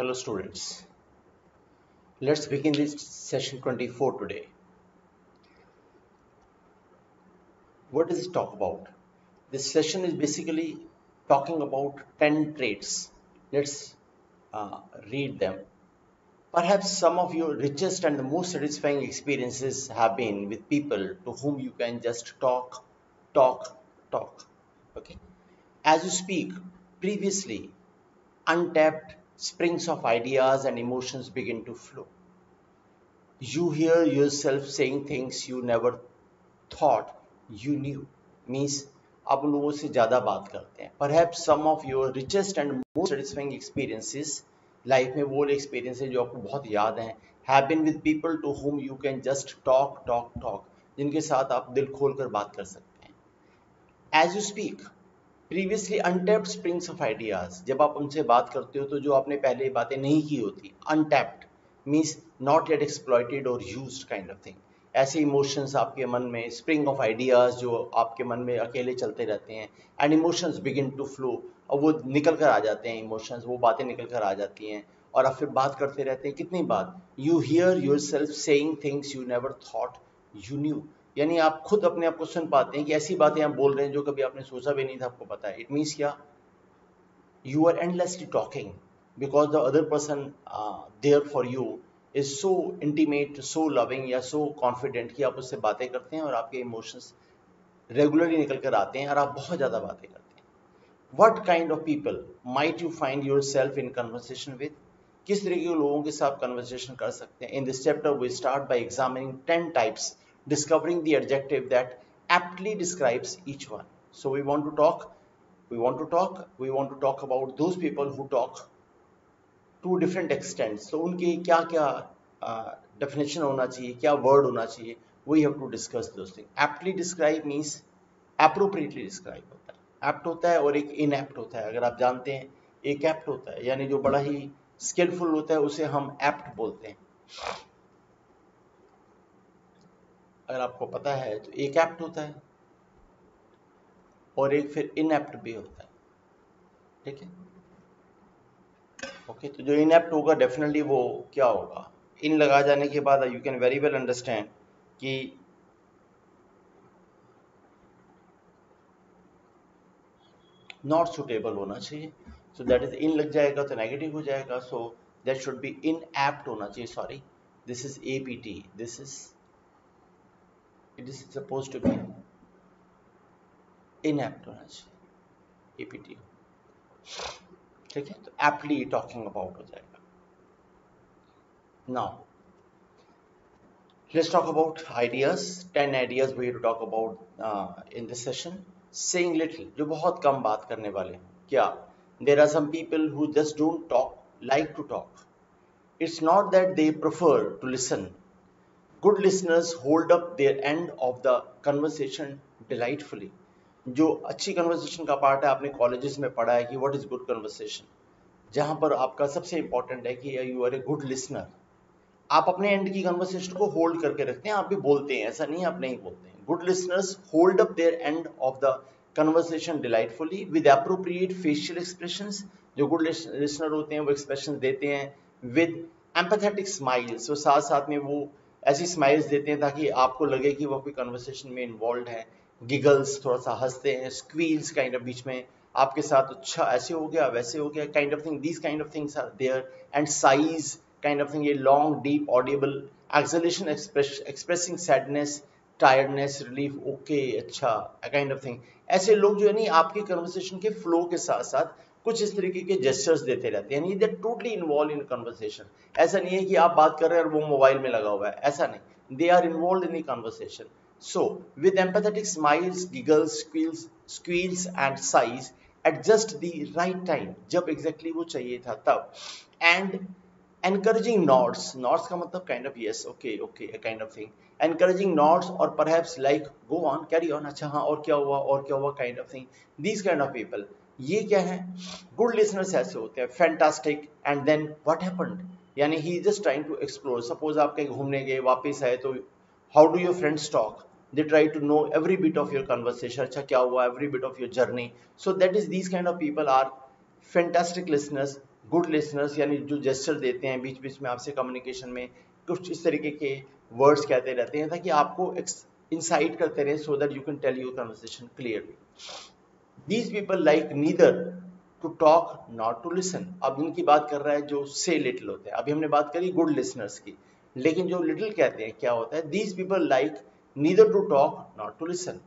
Hello students. Let's begin this session 24 today. What does it talk about? This session is basically talking about 10 traits. Let's uh, read them. Perhaps some of your richest and the most satisfying experiences have been with people to whom you can just talk, talk, talk. Okay. As you speak, previously untapped springs of ideas and emotions begin to flow. You hear yourself saying things you never thought you knew. Means आप लोगों से ज़्यादा बात करते हैं Perhaps some of your richest and most satisfying experiences life में वो experience है जो आपको बहुत याद हैं have been with people to whom you can just talk talk talk जिनके साथ आप दिल खोल कर बात कर सकते हैं as you speak previously untapped springs of ideas जब आप उनसे बात करते हो तो जो आपने पहले बातें नहीं की होती untapped means not yet exploited और यूज़ काइंड ऑफ़ थिंग ऐसे इमोशंस आपके मन में स्प्रिंग ऑफ़ आइडियाज़ जो आपके मन में अकेले चलते रहते हैं and emotions begin to flow और वो निकल कर आ जाते हैं इमोशंस वो बातें निकल कर आ जाती हैं, और आप फिर बात करते रहते हैं। कितनी बात? You hear yourself saying things you never thought you knew यानी आप खुद अपने आप को सुन पाते हैं कि ऐसी बातें आप बोल रहे हैं जो कभी आपने सोचा भी नहीं था, आपको पता है। इट मीन्स क्या? You are endlessly talking because the other person there for you is so intimate so loving या सो कॉन्फिडेंट कि आप उससे बातें करते हैं और आपके इमोशंस रेगुलरली निकल कर आते हैं और आप बहुत ज़्यादा बातें करते हैं। What kind of people might you find yourself in conversation with किस तरीके के लोगों के साथ कन्वर्सेशन कर सकते हैं? In this chapter we start by examining ten types discovering the adjective that aptly describes each one. So we want to talk, we want to talk, we want to talk about those people who talk to different extents. So उनके क्या uh, definition होना चाहिए क्या word होना चाहिए we have to discuss those things. Aptly describe means appropriately describe होता है apt होता है और एक inapt होता है अगर आप जानते हैं एक apt होता है यानी जो बड़ा ही skillful होता है उसे हम apt बोलते हैं अगर आपको पता है तो एक एप्ट होता है और एक फिर इनएप्ट भी होता है। ठीक है? ओके तो जो इनएप्ट होगा डेफिनेटली वो क्या होगा? इन लगा जाने के बाद you can very well understand कि नॉट सुटेबल होना चाहिए। सो दैट इज़ इन लग जाएगा तो नेगेटिव हो जाएगा। So that should be inept होना चाहिए। Sorry this is A P T this is it is supposed to be inept होना चाहिए APT ठीक है तो aptly talking about हो जाएगा now let's talk about ideas 10 ideas we to talk about uh, in this session saying little जो बहुत कम बात करने वाले हैं क्या there are some people who just don't talk like to talk it's not that they prefer to listen good listeners hold up their end of the conversation delightfully जो अच्छी conversation का पार्ट है, आपने कॉलेजेस में पढ़ा है कि what is good conversation जहाँ पर आपका सबसे इंपॉर्टेंट है कि you are a good listener आप अपने एंड की कन्वर्सेशन को होल्ड करके रखते हैं, आप भी बोलते हैं, ऐसा नहीं आप नहीं बोलते हैं. Good listeners hold up their end of the conversation delightfully with appropriate facial expression जो गुड लिसनर होते हैं, वो एक्सप्रेशन देते हैं विद एम्पथेटिक स्माइल्स और साथ साथ में वो ऐसी स्माइल्स देते हैं ताकि आपको लगे कि वो कोई कन्वर्सेशन में इन्वॉल्व है। गिगल्स थोड़ा सा हँसते हैं स्क्वील्स काइंड ऑफ़ बीच में आपके साथ अच्छा ऐसे हो गया, वैसे हो गया kind of thing these kind of things are there and sighs kind of thing ये long deep audible exhalation expressing sadness tiredness relief okay अच्छा काइंड ऑफ़ थिंग ऐसे लोग जो है नहीं, आपके कन्वर्सेशन के फ्लो के साथ साथ कुछ इस तरीके के जेस्टर्स देते रहते हैं। यानी टोटली इन्वॉल्व इन कन्वर्सेशन ऐसा नहीं है कि आप बात कर रहे हैं और वो मोबाइल में लगा हुआ है। ऐसा नहीं। They are involved in the conversation so with empathetic smiles giggles squeals squeals and sighs at just the right time जब एग्जैक्टली exactly वो चाहिए था, तब। एंड encouraging nods nods का मतलब kind of yes, okay okay, a kind of thing encouraging nods or perhaps like, go on, carry on अच्छा हाँ और क्या हुआ, और क्या हुआ, kind of thing these kind of people ये क्या है? गुड लिसनर्स ऐसे होते हैं fantastic and then what happened यानी he just trying to explore suppose आप कहीं घूमने गए, वापस आए तो how do your friends talk they try to know every bit of your conversation. अच्छा क्या हुआ? Every bit of your journey. So that is, these kind of people are fantastic listeners good listeners यानी जो gesture देते हैं बीच बीच में आपसे communication में कुछ इस तरीके के वर्ड्स कहते रहते हैं, ताकि आपको इंसाइट करते रहे so that you can tell your conversation clearly these people like neither to talk not to listen अब इनकी बात कर रहा है जो से लिटिल होते हैं। अभी हमने बात करी गुड लिसनर्स की। लेकिन जो लिटिल कहते हैं, क्या होता है? These people like neither to talk not to listen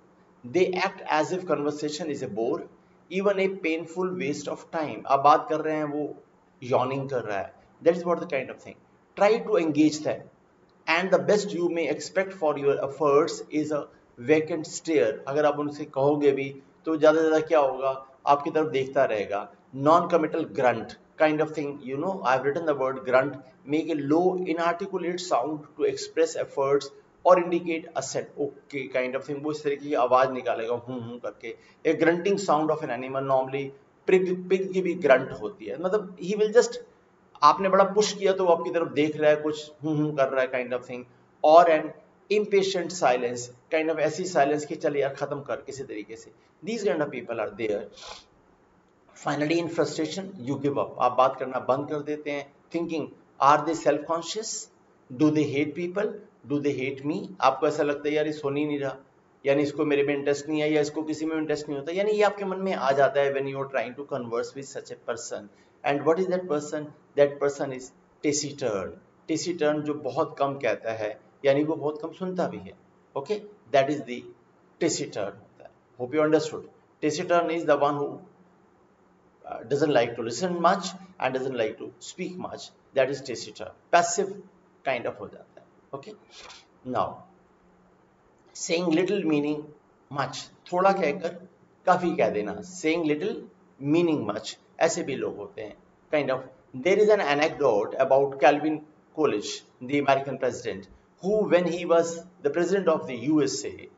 they act as if conversation is a bore even a painful waste of time अब बात कर रहे हैं, वो यॉनिंग कर रहा है। That is what the kind of thing try to engage them and the best you may expect for your efforts is a vacant stare अगर आप उनसे कहोगे भी तो ज़्यादा से ज़्यादा क्या होगा? आपकी तरफ़ देखता रहेगा। Non committal grunt kind of thing, you know i've written the word grunt, make a low inarticulate sound to express efforts और indicate assent okay kind of thing वो इस तरीके की आवाज़ निकालेगा, हूँ हूँ करके। A grunting sound of an animal normally pig pig की भी ग्रंट होती है। मतलब ही विल जस्ट आपने बड़ा पुश किया तो वो आपकी तरफ़ देख रहा है, कुछ हूँ हूँ कर रहा है काइंड ऑफ़ थिंग और an impatient silence, kind of ऐसी silence कि चल यार खत्म कर किसी तरीके से। These kind of people are there. Finally, in frustration, you give up. आप बात करना बंद कर देते हैं। Thinking, are they self conscious do they hate people? Do they hate me? आपको ऐसा लगता है, यार, ये सुन नहीं रहा। यानी इसको मेरे में इंटरेस्ट नहीं है, या इसको किसी में इंटरेस्ट नहीं होता। यानी ये आपके मन में आ जाता है when you are trying to converse with such a person and what is that person that person is taciturn taciturn जो बहुत कम कहता है। यानी वो बहुत कम सुनता भी है okay that is the taciturn hope you understood taciturn is the one who doesn't like to listen much and doesn't like to speak much that is taciturn passive kind of हो जाता है okay now saying little meaning much थोड़ा कहकर काफ़ी कह देना saying little meaning much ऐसे भी लोग होते हैं kind of there is an anecdote about Calvin Coolidge the American president who, when he was the president of the USA,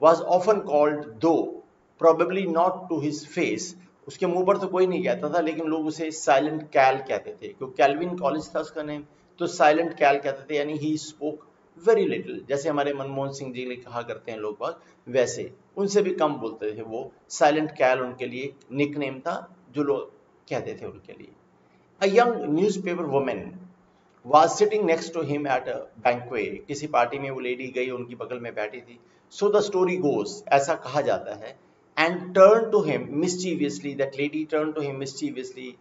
was often called, though probably not to his face, उसके मुँह पर तो कोई नहीं कहता था लेकिन लोग उसे साइलेंट कैल कहते थे। क्योंकि कैलविन कॉलेज था उसका नेम तो साइलेंट कैल कहते थे यानी ही स्पोक वेरी लिटिल जैसे हमारे मनमोहन सिंह जी ने कहा करते हैं लोग बाग वैसे। उनसे भी कम बोलते थे वो। साइलेंट कैल उनके लिए निक था जो लोग कहते थे उनके लिए। A young newspaper women was sitting next to him at banquet किसी पार्टी में वो लेडी गई, उनकी बगल में बैठी थी। सो द स्टोरी गोज ऐसा कहा जाता है। And turn to him mischievously that lady turn to him mischievously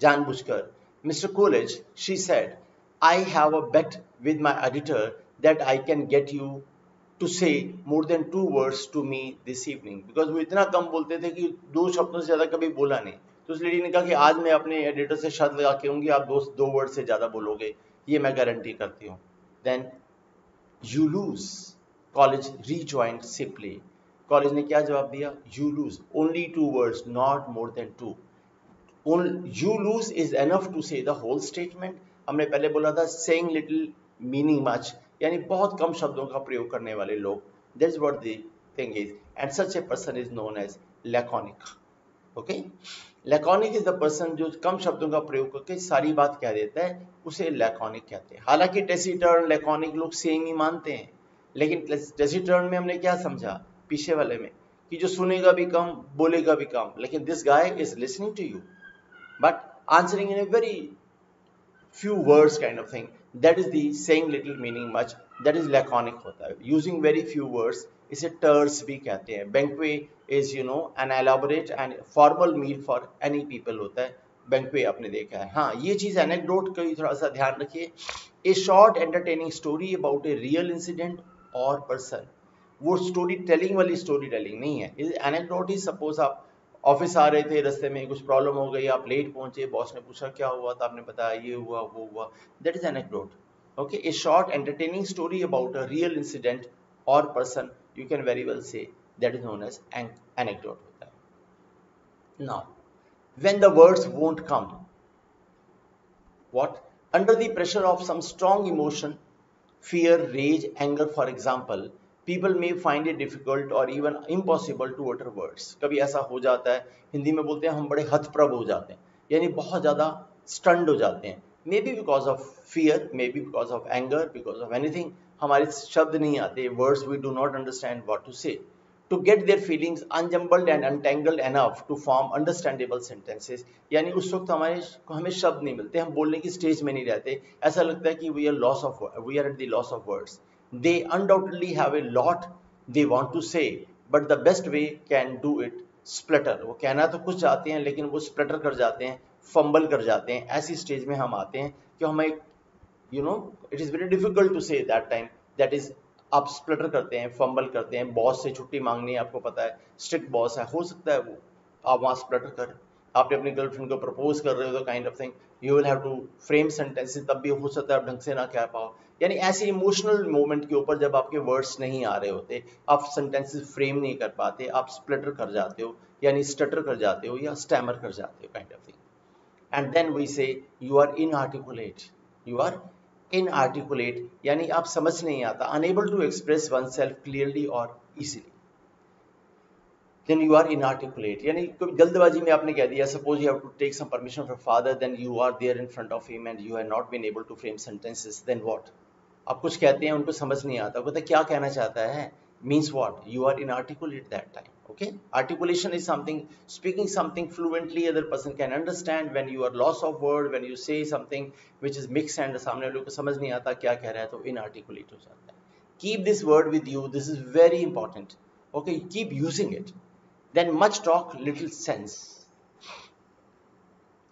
जान बुझ कर mister Coolidge she said I have a bet with my editor that I can get you to say more than two words to me this evening because वो इतना कम बोलते थे कि दो शब्दों से ज़्यादा कभी बोला नहीं। तो उस लेडी ने कहा कि आज मैं अपने एडिटर से शर्त लगा के होंगी आप दोस्त दो वर्ड से ज़्यादा बोलोगे, ये मैं गारंटी करती हूँ। Then you lose college rejoined simply college ने क्या जवाब दिया? You lose only two words not more than two you lose is enough to say the whole statement हमने पहले बोला था सेइंग लिटिल मीनिंग मच यानी बहुत कम शब्दों का प्रयोग करने वाले लोग। That is what the thing is and such a person is known as laconic okay laconic is the person जो कम शब्दों का प्रयोग करके सारी बात कह देता है, उसे लैकॉनिक कहते हैं। हालाँकि टेसिटर्न लैकॉनिक लोग सेम ही मानते हैं, लेकिन टेसिटर्न में हमने क्या समझा? पीछे वाले में, कि जो सुनेगा भी कम, बोलेगा भी कम, लेकिन this guy is listening to you but answering in a very few words kind of thing, that is the saying little meaning much, that is laconic होता है। Using very few words इसे टर्स भी कहते हैं। Banquet is you know an elaborate and formal meal for any people होता है। बैंकवे आपने देखा है। हाँ ये चीज़ एनेक्डोट का भी थोड़ा सा ध्यान रखिए। A short entertaining story about a real incident और पर्सन वो स्टोरी टेलिंग वाली स्टोरी टेलिंग नहीं है। एनेक्डोट ही सपोज़ आप ऑफ़िस आ रहे थे, रास्ते में कुछ प्रॉब्लम हो गई, आप लेट पहुँचे बॉस ने पूछा, क्या हुआ? था आपने बताया, ये हुआ, वो हुआ। That is anecdote okay a short entertaining story about a real incident और person you can very well say that is known as an anecdote now when the words won't come what under the pressure of some strong emotion fear rage anger for example people may find it difficult or even impossible to utter words कभी ऐसा हो जाता है हिंदी में बोलते हैं हम बड़े हथप्रभ हो जाते हैं यानी बहुत ज़्यादा स्टंड हो जाते हैं maybe because of fear maybe because of anger because of anything हमारे शब्द नहीं आते words we do not understand what to say to get their feelings unjumbled and untangled enough to form understandable sentences, यानी उस वक्त हमारे हमें शब्द नहीं मिलते, हम बोलने की स्टेज में नहीं रहते। ऐसा लगता है कि we are loss of we are at the loss of words they undoubtedly have a lot they want to say but the best way can do it splutter वो कहना तो कुछ चाहते हैं, लेकिन वो स्प्लटर कर जाते हैं फंबल कर जाते हैं। ऐसी स्टेज में हम आते हैं कि हमें you know it is very difficult to say that time that is आप स्प्लटर करते हैं फंबल करते हैं बॉस से छुट्टी मांगनी है, आपको पता है स्ट्रिक्ट बॉस है, हो सकता है वो, आप वहाँ स्प्लटर करें, आपने अपनी गर्लफ्रेंड को प्रपोज कर रहे हो तो kind of thing you will have to frame sentences तब भी हो सकता है आप ढंग से ना कह पाओ। यानी ऐसे इमोशनल मोमेंट के ऊपर जब आपके वर्ड्स नहीं आ रहे होते, आप सेंटेंसेस फ्रेम नहीं कर पाते, आप स्प्लटर कर जाते हो, यानी स्टटर कर जाते हो, या स्टैमर कर जाते हो kind of thing and then we say you are inarticulate you are inarticulate यानी आप समझ नहीं आता unable to express oneself clearly और easily then you are inarticulate यानी जल्दबाजी में आपने कह दिया suppose you have to take some permission from father then you are there in front of him and you have not been able to frame sentences then what आप कुछ कहते हैं उनको समझ नहीं आता पता क्या कहना चाहता है means what you are inarticulate that time okay articulation is something speaking something fluently other person can understand when you are loss of word when you say something which is mixed and सामने लोग को समझ नहीं आता क्या कह रहा है तो inarticulate हो जाता है keep this word with you this is very important okay keep using it then much talk little sense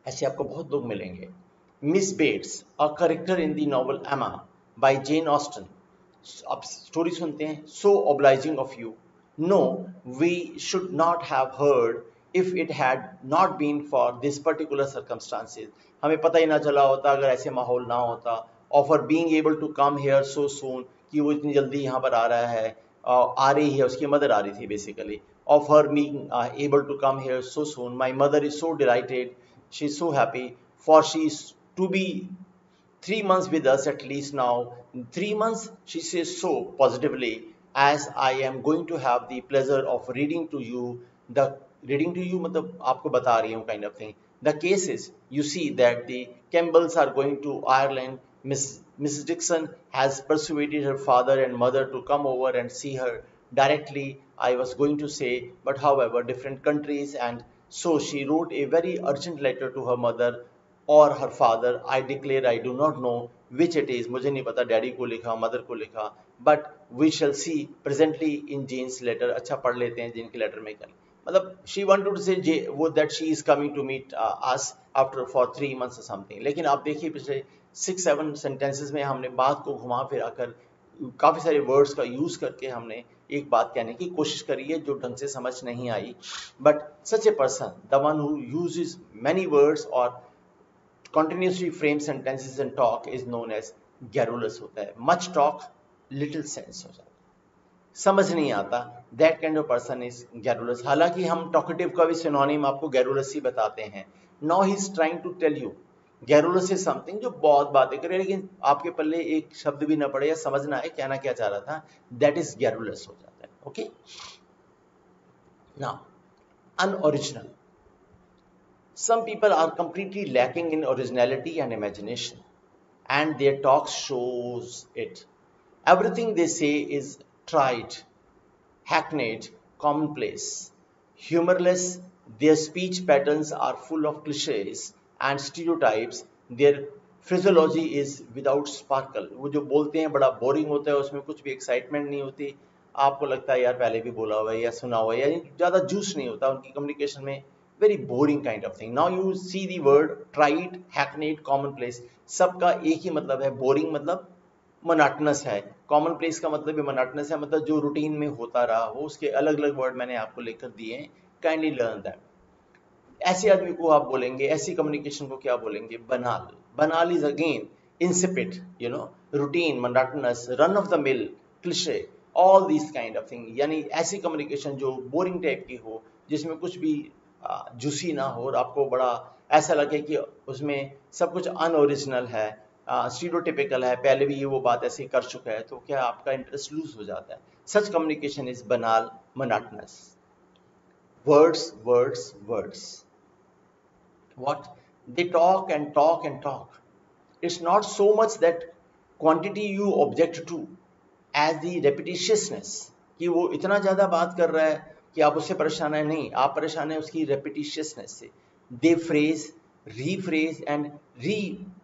ऐसे आपको बहुत लोग मिलेंगे Miss Bates a character in the novel Emma by Jane Austen आप स्टोरी सुनते हैं so obliging of you know we should not have heard if it had not been for this particular circumstances हमें पता ही ना चला होता अगर ऐसे माहौल ना होता और for being able to come here so soon कि वो इतनी जल्दी यहाँ पर आ रहा है आ रही है उसकी मदर आ रही थी basically of her being uh, able to come here so soon. My mother is so delighted. She's so happy for she's to be three months with us at least now. In three months, she says so positively as I am going to have the pleasure of reading to you the reading to you मतलब आपको बता रही हूँ kind of thing. The case is you see that the Campbells are going to Ireland. Miss Mrs. Dixon has persuaded her father and mother to come over and see her directly I was going to say, but however, different countries, and so she wrote a very urgent letter to her mother or her father. I declare I do not know which it is. मुझे नहीं पता daddy को लिखा mother को लिखा but we shall see presently in Jane's letter अच्छा पढ़ लेते हैं जिनके लेटर में कल। मतलब शी वांटेड टू से वो that she is coming to meet us after for three months something लेकिन आप देखिए, पिछले सिक्स सेवन सेंटेंसेस में हमने बात को घुमा फिरा कर, काफ़ी सारे वर्ड्स का यूज़ करके हमने एक बात कहने की कोशिश करी है, जो ढंग से समझ नहीं आई। But such a person the one who uses many words और continuously frame sentences and talk is known as garrulous होता है। Much talk little sense हो जाता समझ नहीं आता। That kind of person is garrulous हालाँकि हम टॉकेटिव का भी सिनोनिम आपको गैरुलस ही बताते हैं। Now he is trying to tell you garrulous is something जो बहुत बातें करे लेकिन आपके पल्ले एक शब्द भी ना पड़े या समझना है, कहना क्या चाह रहा था? दैट इज़ गैरुलस हो जाता है। Okay now unoriginal some people are completely lacking in originality and imagination, and their talk shows it everything they say is trite hackneyed commonplace humorless their speech patterns are full of cliches and stereotypes their phraseology is without sparkle वो जो बोलते हैं बड़ा boring होता है उसमें कुछ भी एक्साइटमेंट नहीं होती आपको लगता है यार पहले भी बोला हुआ है या सुना हुआ है यानी ज़्यादा जूस नहीं होता उनकी कम्युनिकेशन में very boring kind of thing now you see the word trite hackneyed commonplace सबका एक ही मतलब है बोरिंग मतलब मोनाटनस है। कॉमन प्लेस का मतलब भी मोनाटनस है मतलब जो रूटीन में होता रहा हो, उसके अलग अलग वर्ड मैंने आपको लेकर दिए हैं। काइंडली लर्न दैट ऐसे आदमी को आप बोलेंगे, ऐसी कम्युनिकेशन को क्या बोलेंगे? Banal banal is again insipid you know routine monotonous run of the mill cliche all this kind of thing यानी ऐसी कम्युनिकेशन जो बोरिंग टाइप की हो, जिसमें कुछ भी जूसी ना हो और आपको बड़ा ऐसा लगे कि उसमें सब कुछ अनओरिजिनल है स्टीरियोटिपिकल है, पहले भी ये वो बात ऐसे कर चुका है तो क्या आपका इंटरेस्ट लूज हो जाता है? Such communication is banal monotonous words words words what? They talk and talk and talk. It's not so much that quantity you object to as the repetitiousness, कि वो इतना ज़्यादा बात कर रहा है कि आप उससे परेशान है? नहीं, आप परेशान है उसकी रेपिटिशियसनेस से। They phrase rephrase and re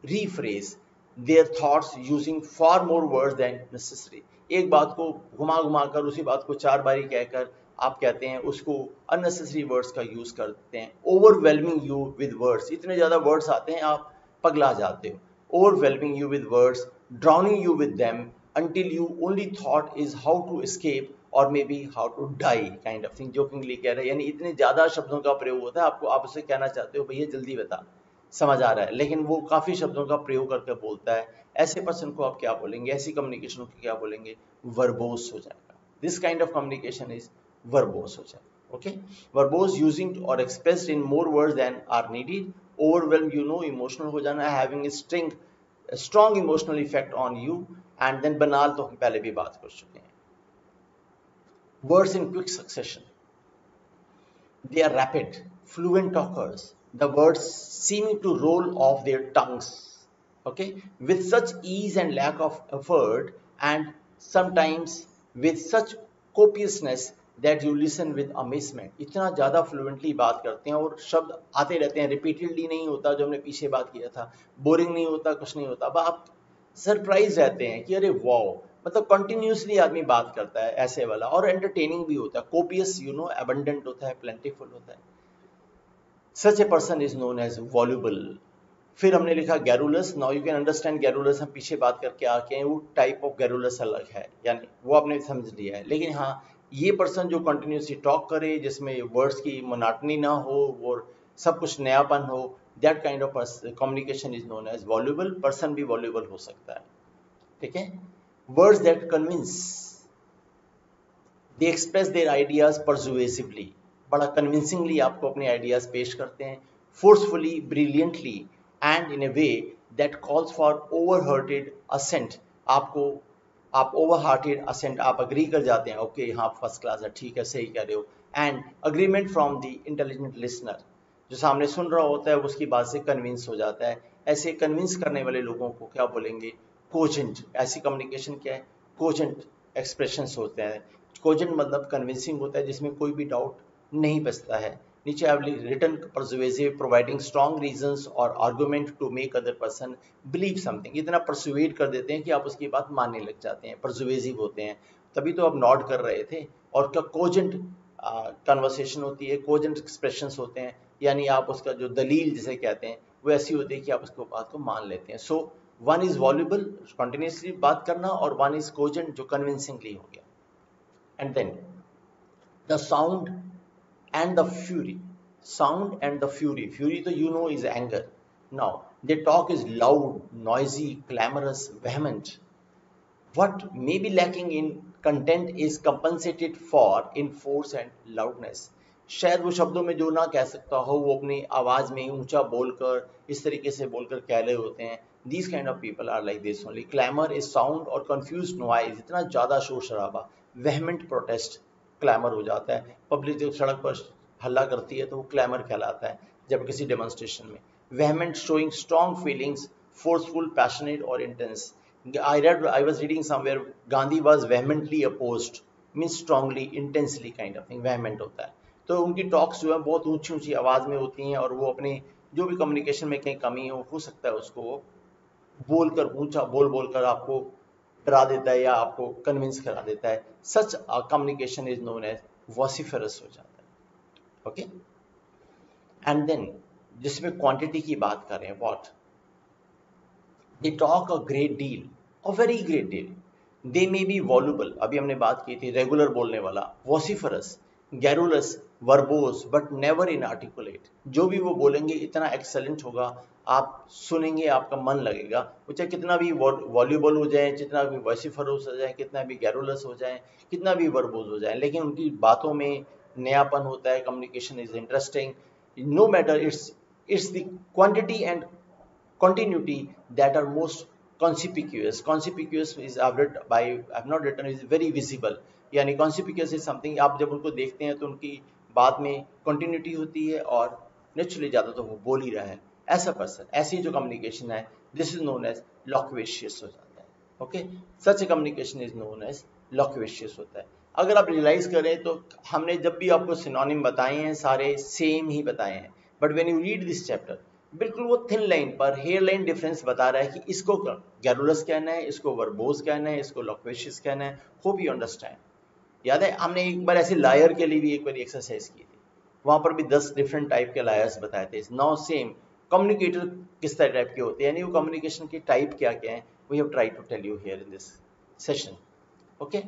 rephrase their thoughts using for more words than necessary एक बात को घुमा घुमा कर, उसी बात को चार बारी कहकर आप कहते हैं, उसको अननेसेसरी वर्ड्स का यूज़ करते हैं। ओवरवेलमिंग यू विद वर्ड्स इतने ज़्यादा वर्ड्स आते हैं, आप पगला जाते हो। Overwhelming you with words drowning you with them until you only thought is how to escape और maybe how to die kind of thing jokingly कह रहे हैं। यानी इतने ज़्यादा शब्दों का प्रयोग होता है, आपको आप उसे कहना चाहते हो, भैया, जल्दी बता। समझ आ रहा है। लेकिन वो काफ़ी शब्दों का प्रयोग करके बोलता है। ऐसे पर्सन को आप क्या बोलेंगे? ऐसी कम्युनिकेशन को क्या बोलेंगे? वर्बोस हो जाएगा। This kind of communication is verbose हो जाएगा। ओके वर्बोस यूजिंग और expressed in more words than are needed overwhelm you know emotional हो जाना having string strong emotional effect on you and then banal तो हम पहले भी बात कर चुके हैं। Words in quick succession. They are rapid, fluent talkers. The words seeming to roll off their tongues, okay, with such ease and lack of effort, and sometimes with such copiousness that you listen with amazement इतना ज़्यादा fluently बात करते हैं और शब्द आते रहते हैं रिपीटेडली नहीं होता जो हमने पीछे बात किया था। बोरिंग नहीं होता कुछ नहीं होता। अब आप सरप्राइज़ रहते हैं कि अरे वाओ मतलब कंटिन्यूसली आदमी बात करता है ऐसे वाला। और एंटरटेनिंग भी होता है। कोपियस यू नो अबंडेंट होता है प्लेंटीफुल होता है। Such a person is known as voluble फिर हमने लिखा garrulous now you can understand garrulous हम पीछे बात करके आके हैं। वो टाइप ऑफ़ गैरुलस अलग है। यानी वो आपने समझ लिया है। लेकिन हाँ ये पर्सन जो कंटिन्यूसली टॉक करे, जिसमें वर्ड्स की मोनाटनी ना हो और सब कुछ नयापन हो that kind of communication is known as voluble person भी वॉल्यूबल हो सकता है। ठीक है? Words that convince. They express their ideas persuasively. बड़ा कन्विंसिंगली आपको अपने आइडियाज़ पेश करते हैं forcefully brilliantly and in a way that calls for over overhearted assent आपको, आप ओवर हार्टेड असेंट आप अग्री कर जाते हैं ओके हाँ फ़र्स्ट क्लास है, ठीक है, सही कह रहे हो। And agreement from the intelligent listener जो सामने सुन रहा होता है, उसकी बात से कन्विंस हो जाता है। ऐसे कन्विंस करने वाले लोगों को क्या बोलेंगे? कोजेंट ऐसी कम्युनिकेशन क्या है? कोजेंट एक्सप्रेशन होते हैं। कोजेंट मतलब कन्विंसिंग होता है, जिसमें कोई भी डाउट नहीं बचता है। नीचे I written persuasive providing strong reasons और argument to make other person believe something इतना परसुवेट कर देते हैं कि आप उसकी बात मानने लग जाते हैं परसुवेसिव होते हैं। तभी तो आप नॉट कर रहे थे और क्या कोजेंट कन्वर्सेशन होती है कोजेंट एक्सप्रेशन होते हैं। यानी आप उसका जो दलील जिसे कहते हैं, वो ऐसी होती है कि आप उसको बात को मान लेते हैं। So one is voluble continuously बात करना और वन इज़ कोजेंट जो कन्विंसिंगली हो गया। And then the sound and the fury sound and the fury fury तो you know is anger now the talk is loud noisy clamorous vehement what may be lacking in content is compensated for in force and loudness शायद वो शब्दों में जो ना कह सकता हो वो अपनी आवाज़ में ऊँचा बोलकर इस तरीके से बोलकर कह रहे होते हैं these kind of people are like this only clamor is sound or confused noise इतना ज़्यादा शोर शराबा vehement protest क्लैमर हो जाता है। पब्लिक जब सड़क पर हल्ला करती है तो वो क्लैमर कहलाता है, जब किसी डेमोन्स्ट्रेशन में। Vehement showing strong feelings forceful passionate और intense I read I was reading somewhere Gandhi was vehemently oppose mean strongly intensely kind of thing vehement होता है। तो उनकी टॉक्स जो है, बहुत ऊँची ऊँची आवाज़ में होती हैं और वो अपने जो भी कम्युनिकेशन में कहीं कमी हो हो सकता है उसको वो बोल कर ऊँचा बोल बोल कर आपको डरा देता है या आपको कन्विंस करा देता है। Such communication is known as vociferous हो जाता है। ओके एंड देन जिसमें क्वांटिटी की बात करें what they talk a great deal a very great deal they may be voluble अभी हमने बात की थी रेगुलर बोलने वाला vociferous garrulous verbose but never inarticulate जो भी वो बोलेंगे, इतना एक्सेलेंट होगा, आप सुनेंगे, आपका मन लगेगा। वो चाहे कितना भी वॉल्यूबल हो जाए, जितना भी वॉसिफरोस हो जाए, कितना भी गैरुलस हो जाए, कितना भी वर्बोज हो जाए, लेकिन उनकी बातों में नयापन होता है communication is interesting no matter it's it's the quantity and continuity that are most conspicuous. Conspicuous is I've not written, is very visible. यानी conspicuous is समथिंग आप जब उनको देखते हैं तो उनकी बात में कंटिन्यूटी होती है और नेचुरली ज़्यादा तो वो बोल ही रहा है। ऐसा पर्सन ऐसी जो कम्युनिकेशन है this is known as loquacious हो जाता है। Okay such a communication is known as loquacious होता है। अगर आप रियलाइज़ करें तो हमने जब भी आपको सिनोनिम बताए हैं, सारे सेम ही बताए हैं। But when you read this chapter बिल्कुल वो थिन लाइन पर हेयर लाइन डिफरेंस बता रहा है कि इसको गैरुलस कहना है, इसको वर्बोज कहना है, इसको लोक्वेशियस कहना है। होप यू अंडरस्टैंड याद है हमने एक बार ऐसे लायर के लिए भी एक बार एक्सरसाइज की थी वहाँ पर भी दस डिफरेंट टाइप के लायर्स बताए थे नाउ सेम कम्युनिकेटर किस तरह टाइप के होते हैं यानी वो कम्युनिकेशन के टाइप क्या क्या है we have try to tell you here in this session okay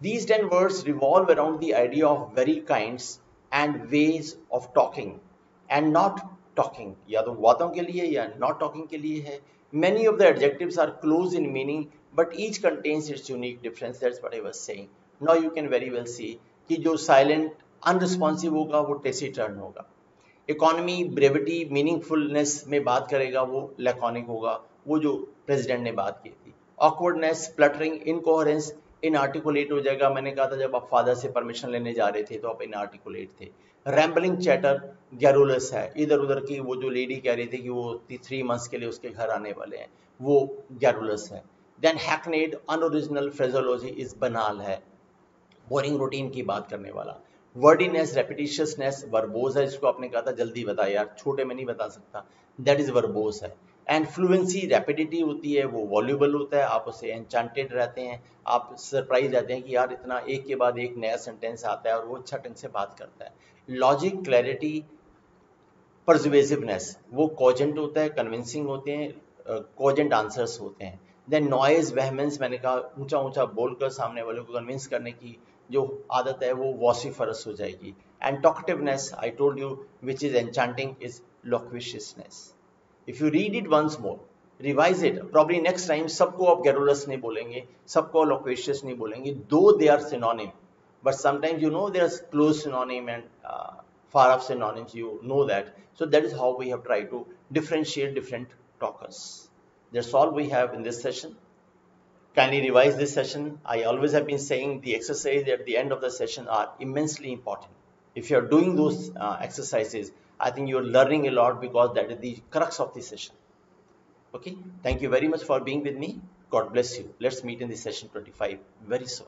These 10 words revolve around the idea of very kinds and ways of talking and not talking. या तो बातों के लिए या not talking के लिए है. Many of the adjectives are close in meaning but each contains its unique difference. That's what I was saying. Now you can very well see कि जो silent, unresponsive होगा, वो taciturn होगा। इकोनॉमी ब्रेविटी मीनिंगफुलनेस में बात करेगा, वो laconic होगा। वो जो प्रेसिडेंट ने बात की थी। Awkwardness spluttering incoherence inarticulate हो जाएगा। मैंने कहा था, जब आप फादर से परमिशन लेने जा रहे थे तो आप इन आर्टिकुलेट थे। रैम्बलिंग चैटर गैरोलस है। इधर उधर की वो जो लेडी कह रही थी कि वो थ्री मंथ्स के लिए उसके घर आने वाले हैं, वो गैरोलस है। Then hackneyed unoriginal phraseology is banal है। बोरिंग रूटीन की बात करने वाला। वर्डीनेस रेपिटिशियसनेस वर्बोज है, जिसको आपने कहा था, जल्दी बता यार, छोटे में नहीं बता सकता। दैट इज़ वर्बोज है। एंड फ्लुएंसी रैपिडिटी होती है, वो वॉल्यूबल होता है, आप उसे एनचांटेड रहते हैं, आप सरप्राइज़ रहते हैं कि यार, इतना एक के बाद एक नया सेंटेंस आता है और वो अच्छा ढंग से बात करता है। लॉजिक क्लैरिटी परजुवेसिवनेस वो कॉजेंट होता है कन्विंसिंग होते हैं कॉजेंट आंसर्स होते हैं। देन नॉइज़ वहमेंस मैंने कहा ऊँचा ऊँचा बोलकर सामने वाले को कन्विंस करने की जो आदत है, वो वॉसीफरस हो जाएगी। And talkativeness I told you which is enchanting is loquaciousness if you read it once more revise it problem next time सबको आप गैरोलस नहीं बोलेंगे, सबको लोकवेशियस नहीं बोलेंगे। Though they are synonym but sometimes you know they're close synonym and far off synonyms you know that so that is how we have try to differentiate different talkers that's all we have in this session kindly revise this session. I always have been saying the exercises at the end of the session are immensely important. If you are doing those uh, exercises, I think you are learning a lot because that is the crux of the session. Okay, thank you very much for being with me. God bless you. Let's meet in the session 25 very soon.